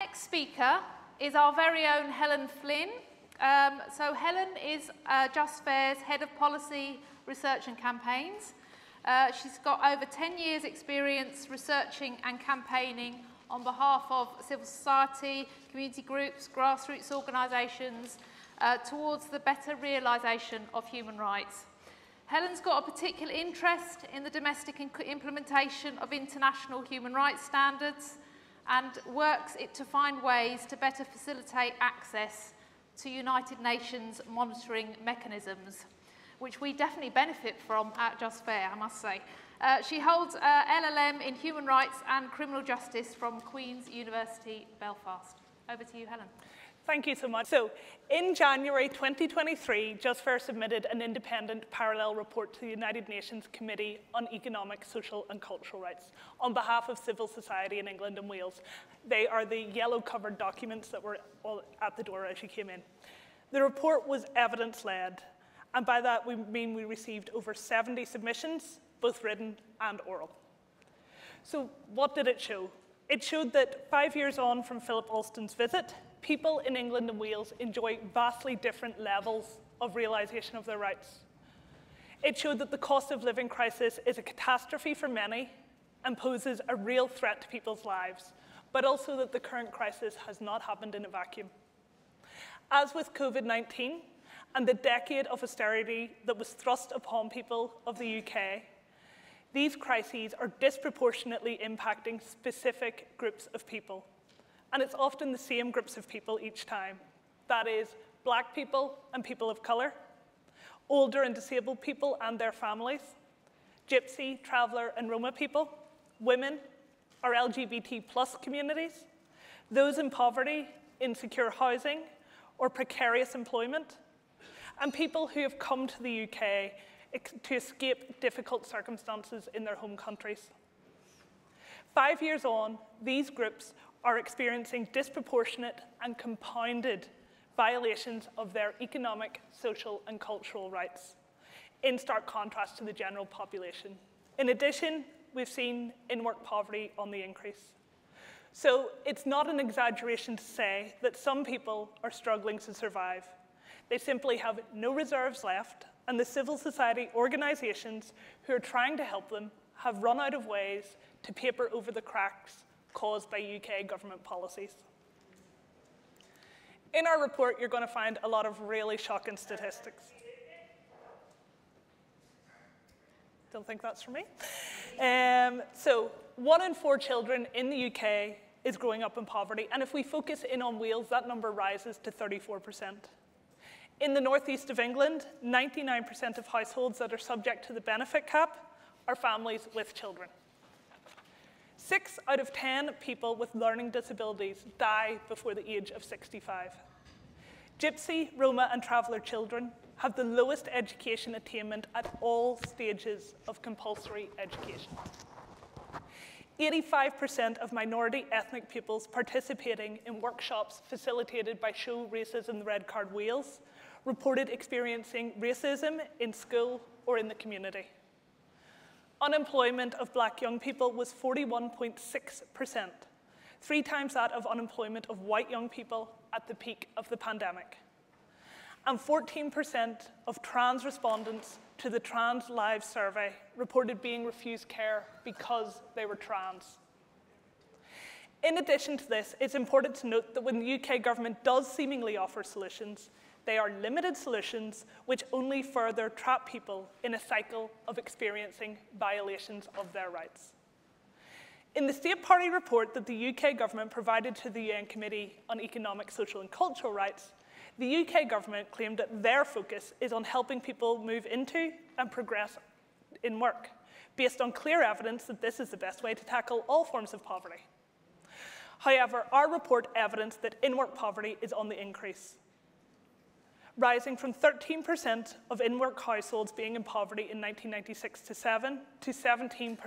Next speaker is our very own Helen Flynn. Um, so Helen is uh, Just Fair's Head of Policy, Research and Campaigns. Uh, she's got over 10 years experience researching and campaigning on behalf of civil society, community groups, grassroots organisations, uh, towards the better realisation of human rights. Helen's got a particular interest in the domestic implementation of international human rights standards and works it to find ways to better facilitate access to United Nations monitoring mechanisms, which we definitely benefit from at Just Fair, I must say. Uh, she holds uh, LLM in Human Rights and Criminal Justice from Queen's University, Belfast. Over to you, Helen. Thank you so much. So, in January 2023, Just Fair submitted an independent parallel report to the United Nations Committee on Economic, Social and Cultural Rights on behalf of civil society in England and Wales. They are the yellow covered documents that were all at the door as you came in. The report was evidence led, and by that we mean we received over 70 submissions, both written and oral. So, what did it show? It showed that five years on from Philip Alston's visit, people in England and Wales enjoy vastly different levels of realisation of their rights. It showed that the cost of living crisis is a catastrophe for many and poses a real threat to people's lives, but also that the current crisis has not happened in a vacuum. As with COVID 19 and the decade of austerity that was thrust upon people of the UK, these crises are disproportionately impacting specific groups of people and it's often the same groups of people each time. That is, black people and people of colour, older and disabled people and their families, gypsy, traveller and Roma people, women, our LGBT plus communities, those in poverty, insecure housing, or precarious employment, and people who have come to the UK to escape difficult circumstances in their home countries. Five years on, these groups are experiencing disproportionate and compounded violations of their economic, social, and cultural rights, in stark contrast to the general population. In addition, we've seen in work poverty on the increase. So it's not an exaggeration to say that some people are struggling to survive. They simply have no reserves left, and the civil society organisations who are trying to help them have run out of ways to paper over the cracks caused by UK government policies. In our report, you're going to find a lot of really shocking statistics. Don't think that's for me. Um, so, one in four children in the UK is growing up in poverty, and if we focus in on Wales, that number rises to 34%. In the northeast of England, 99% of households that are subject to the benefit cap are families with children. Six out of 10 people with learning disabilities die before the age of 65. Gypsy, Roma, and traveller children have the lowest education attainment at all stages of compulsory education. 85% of minority ethnic pupils participating in workshops facilitated by Show Racism the Red Card Wales reported experiencing racism in school or in the community unemployment of black young people was 41.6%, three times that of unemployment of white young people at the peak of the pandemic. And 14% of trans respondents to the Trans Lives survey reported being refused care because they were trans. In addition to this, it's important to note that when the UK government does seemingly offer solutions, they are limited solutions which only further trap people in a cycle of experiencing violations of their rights. In the State Party report that the UK government provided to the UN Committee on Economic, Social and Cultural Rights, the UK government claimed that their focus is on helping people move into and progress in work, based on clear evidence that this is the best way to tackle all forms of poverty. However, our report evidenced that in-work poverty is on the increase rising from 13% of in-work households being in poverty in 1996 to 7 to 17%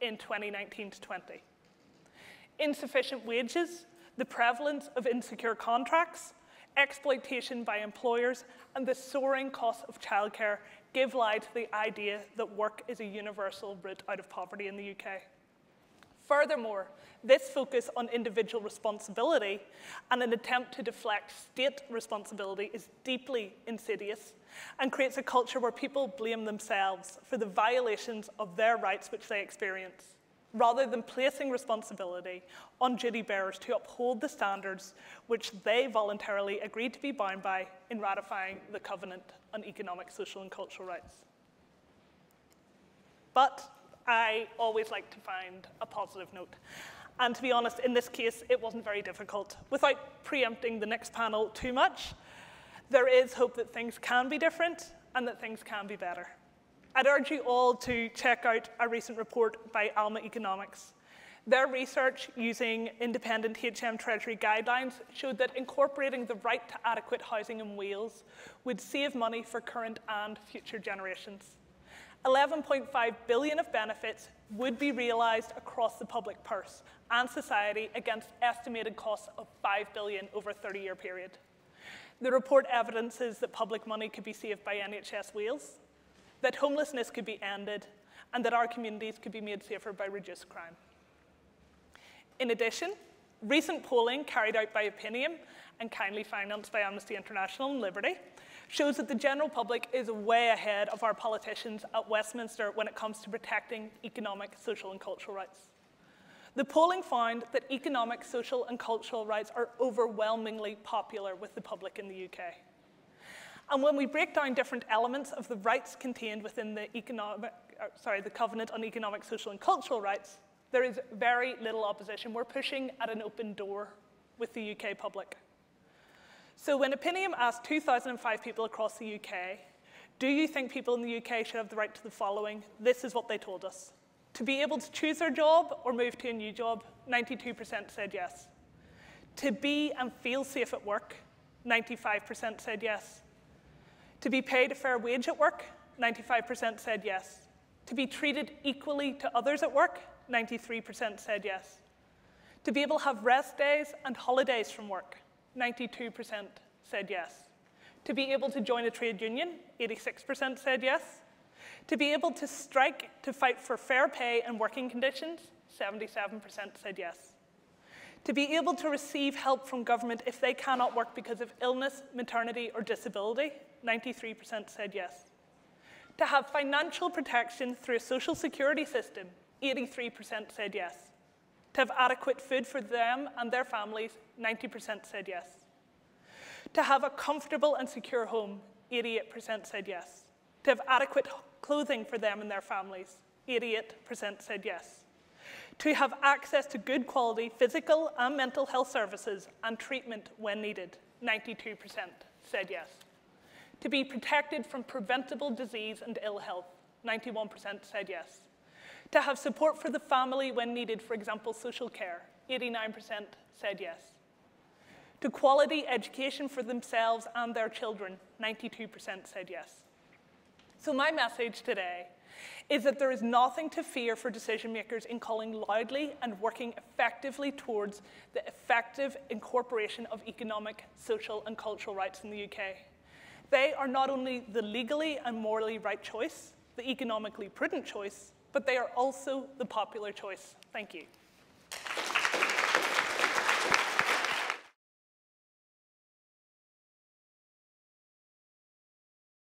in 2019 to 20. Insufficient wages, the prevalence of insecure contracts, exploitation by employers, and the soaring cost of childcare give lie to the idea that work is a universal route out of poverty in the UK. Furthermore, this focus on individual responsibility and an attempt to deflect state responsibility is deeply insidious and creates a culture where people blame themselves for the violations of their rights which they experience, rather than placing responsibility on duty bearers to uphold the standards which they voluntarily agreed to be bound by in ratifying the Covenant on Economic, Social and Cultural Rights. But I always like to find a positive note. And to be honest, in this case, it wasn't very difficult. Without preempting the next panel too much, there is hope that things can be different and that things can be better. I'd urge you all to check out a recent report by Alma Economics. Their research using independent HM Treasury guidelines showed that incorporating the right to adequate housing in Wales would save money for current and future generations. 11.5 billion of benefits would be realised across the public purse and society against estimated costs of 5 billion over a 30-year period. The report evidences that public money could be saved by NHS Wales, that homelessness could be ended, and that our communities could be made safer by reduced crime. In addition, recent polling carried out by Opinium and kindly financed by Amnesty International and Liberty shows that the general public is way ahead of our politicians at Westminster when it comes to protecting economic, social, and cultural rights. The polling found that economic, social, and cultural rights are overwhelmingly popular with the public in the UK. And when we break down different elements of the rights contained within the, economic, uh, sorry, the Covenant on Economic, Social, and Cultural Rights, there is very little opposition. We're pushing at an open door with the UK public. So when Opinium asked 2,005 people across the UK, do you think people in the UK should have the right to the following? This is what they told us. To be able to choose their job or move to a new job, 92% said yes. To be and feel safe at work, 95% said yes. To be paid a fair wage at work, 95% said yes. To be treated equally to others at work, 93% said yes. To be able to have rest days and holidays from work, 92% said yes. To be able to join a trade union, 86% said yes. To be able to strike to fight for fair pay and working conditions, 77% said yes. To be able to receive help from government if they cannot work because of illness, maternity, or disability, 93% said yes. To have financial protection through a social security system, 83% said yes. To have adequate food for them and their families, 90% said yes. To have a comfortable and secure home, 88% said yes. To have adequate clothing for them and their families, 88% said yes. To have access to good quality physical and mental health services and treatment when needed, 92% said yes. To be protected from preventable disease and ill health, 91% said yes to have support for the family when needed, for example, social care. 89% said yes. To quality education for themselves and their children, 92% said yes. So my message today is that there is nothing to fear for decision makers in calling loudly and working effectively towards the effective incorporation of economic, social, and cultural rights in the UK. They are not only the legally and morally right choice, the economically prudent choice, but they are also the popular choice. Thank you.